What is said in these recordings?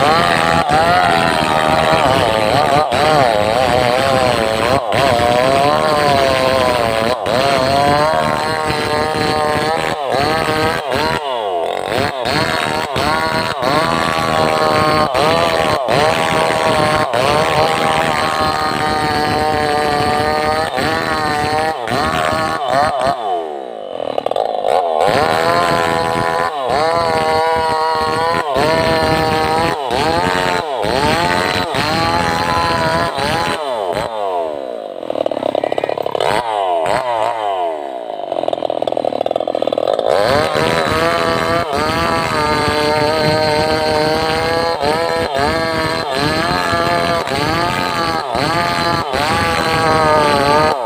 Ah! Ah,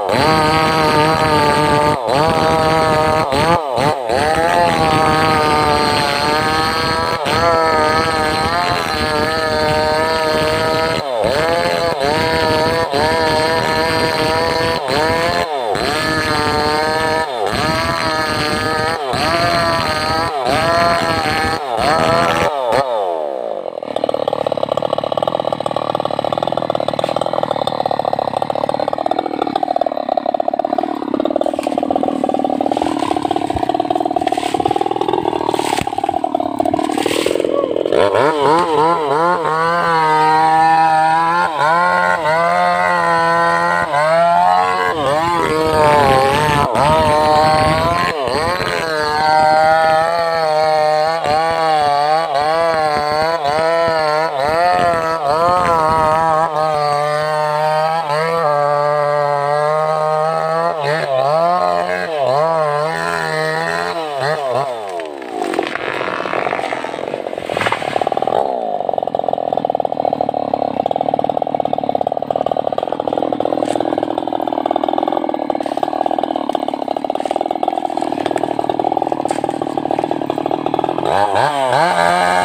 Ah, ah, ah, ah.